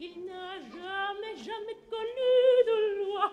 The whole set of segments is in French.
il n'a jamais, jamais connu de loi.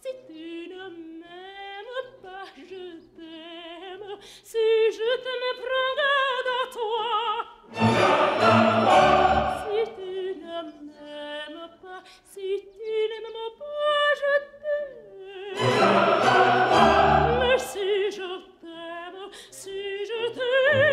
Si tu ne m'aimes pas, je t'aime. Si je te me prendrai de toi. Si tu ne m'aimes pas, si tu ne m'aimes pas, je t'aime. Mais si je t'aime, si je t'aime,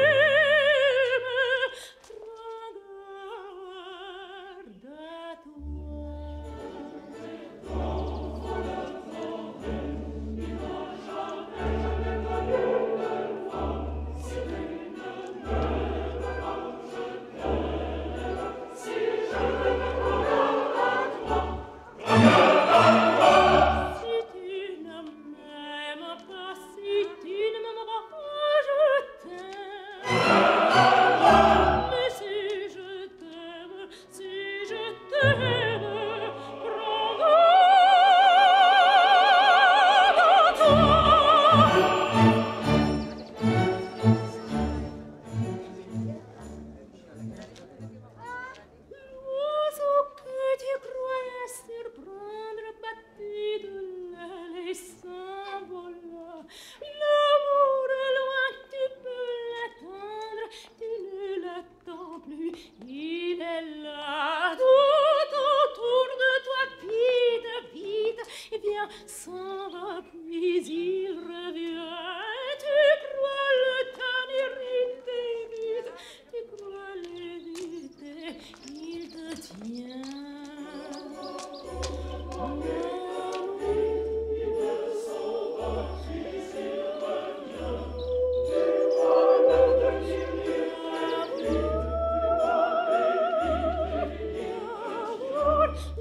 Il est là, tout autour de toi, vite, vite, et eh bien sans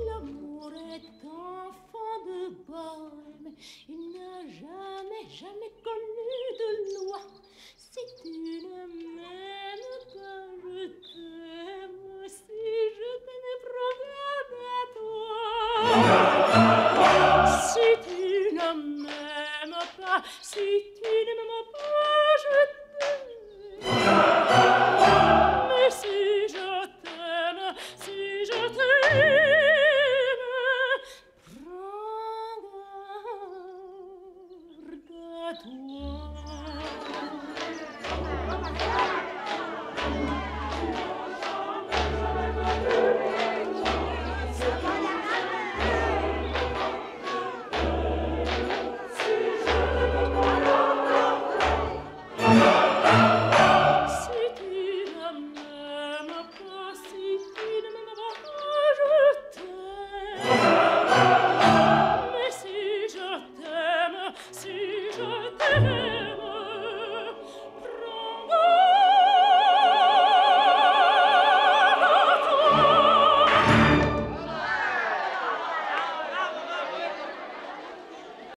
L'amour est enfant de bohème, il n'a jamais, jamais connu de loi. Si tu ne m'aimes pas, je t'aime, si je te déprogrammes à toi. Si tu ne m'aimes pas, si Oh.